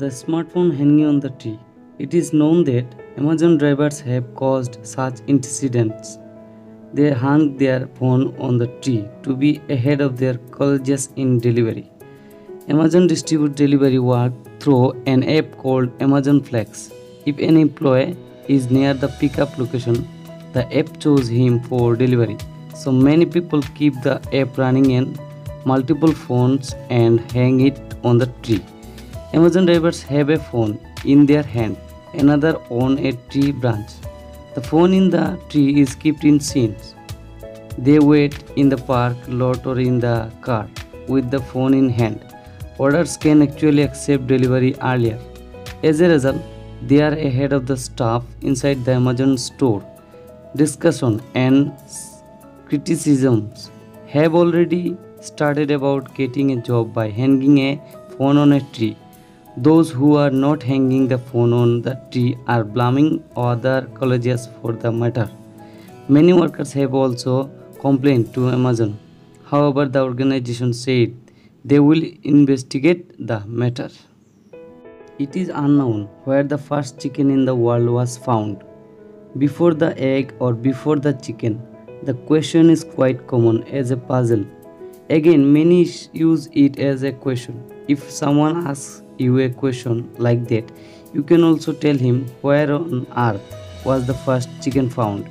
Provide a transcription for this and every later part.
The smartphone hanging on the tree. It is known that Amazon drivers have caused such incidents. They hung their phone on the tree to be ahead of their colleagues in delivery. Amazon distributes delivery work through an app called Amazon Flex. If an employee is near the pickup location, the app chose him for delivery. So many people keep the app running in multiple phones and hang it on the tree. Amazon drivers have a phone in their hand, another on a tree branch. The phone in the tree is kept in scenes. They wait in the park lot or in the car with the phone in hand. Orders can actually accept delivery earlier. As a result, they are ahead of the staff inside the Amazon store. Discussion and criticisms have already started about getting a job by hanging a phone on a tree. Those who are not hanging the phone on the tree are blaming other colleges for the matter. Many workers have also complained to Amazon. However, the organization said they will investigate the matter. It is unknown where the first chicken in the world was found. Before the egg or before the chicken? The question is quite common as a puzzle. Again, many use it as a question. If someone asks you a question like that, you can also tell him where on earth was the first chicken found.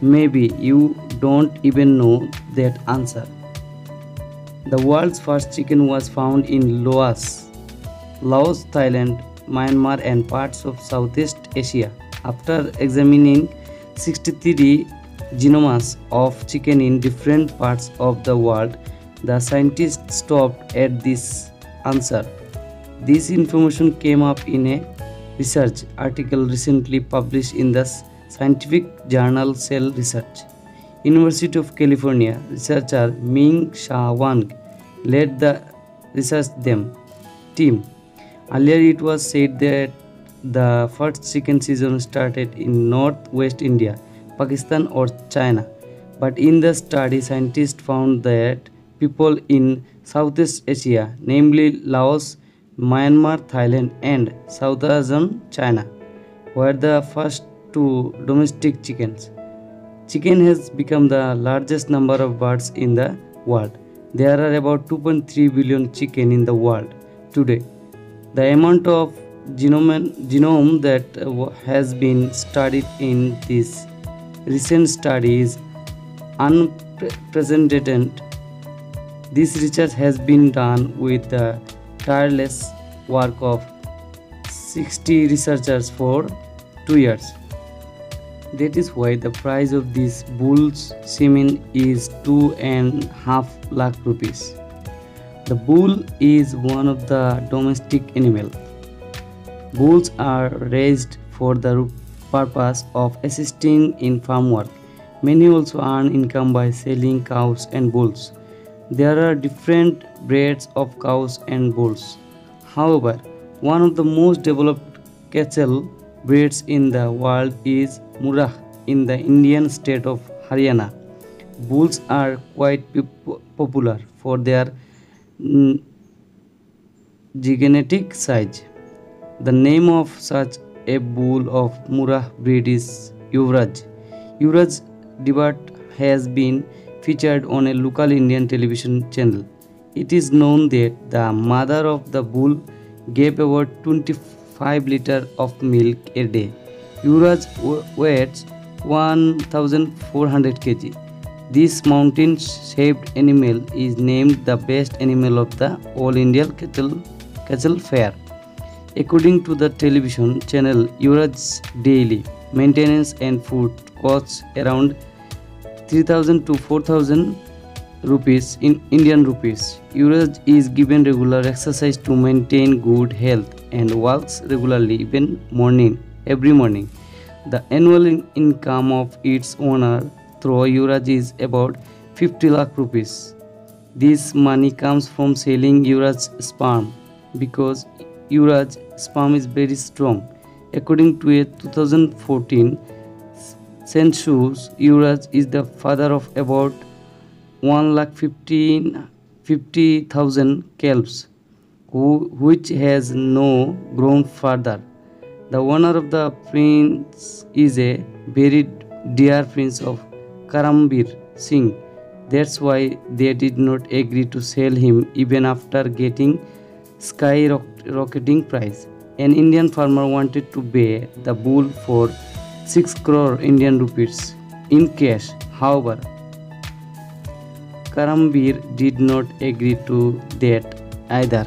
Maybe you don't even know that answer. The world's first chicken was found in Laos, Laos, Thailand, Myanmar, and parts of Southeast Asia. After examining 63 genomes of chicken in different parts of the world, the scientists stopped at this answer. This information came up in a research article recently published in the scientific journal Cell Research. University of California researcher Ming Shan Wang led the research them team. Earlier it was said that the first chicken season started in northwest India, Pakistan or China. But in the study, scientists found that people in Southeast Asia, namely Laos, Myanmar, Thailand and South southern China, were the first to domestic chickens. Chicken has become the largest number of birds in the world. There are about 2.3 billion chicken in the world today. The amount of genome, genome that uh, has been studied in this recent study is unprecedented. This research has been done with the tireless work of 60 researchers for two years. That is why the price of this bull's semen is two and half lakh rupees. The bull is one of the domestic animal. Bulls are raised for the purpose of assisting in farm work. Many also earn income by selling cows and bulls. There are different breeds of cows and bulls. However, one of the most developed cattle breeds in the world is Murrah in the Indian state of Haryana. Bulls are quite popular for their mm, gigantic size. The name of such a bull of Murrah breed is Yuvraj. Yuvraj debut has been featured on a local Indian television channel. It is known that the mother of the bull gave about 25 liters of milk a day. Yuvraj weighs 1400 kg. This mountain shaped animal is named the best animal of the All India Cattle, Cattle Fair. According to the television channel Yuvraj Daily, maintenance and food costs around 3000 to 4000 rupees in Indian rupees. Yuvraj is given regular exercise to maintain good health and walks regularly even morning every morning. The annual in income of its owner through Yuvraj is about 50 lakh rupees. This money comes from selling Yuvraj sperm because Yuvraj sperm is very strong. According to a 2014 census, Yuvraj is the father of about 1 lakh 50,000 calves. who, which has no grown further. The owner of the prince is a very dear prince of Karambir Singh. That's why they did not agree to sell him even after getting skyrocketing price. An Indian farmer wanted to buy the bull for 6 crore Indian rupees in cash. However, Karambir did not agree to that either.